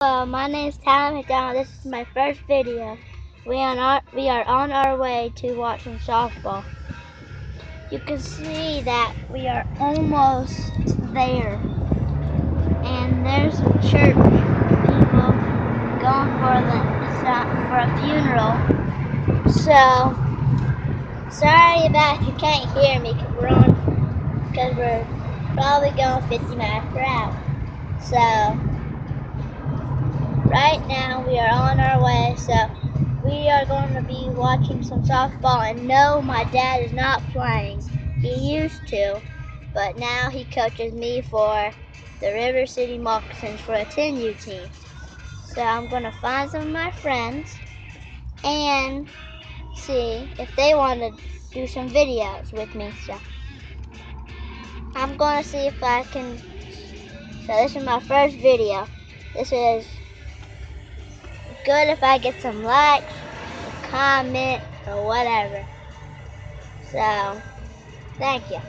Hello, my name is Talan McDonald. This is my first video. We are, on our, we are on our way to watching softball. You can see that we are almost there. And there's a church people going for, the, for a funeral. So, sorry about if you can't hear me because we're because we're probably going 50 miles per hour. So, right now we are on our way, so we are going to be watching some softball. And no, my dad is not playing. He used to, but now he coaches me for the River City Moccasins for a 10U team. So I'm going to find some of my friends and see if they want to do some videos with me. So I'm going to see if I can. So this is my first video. This is good if I get some likes, a comment, or whatever. So, thank you.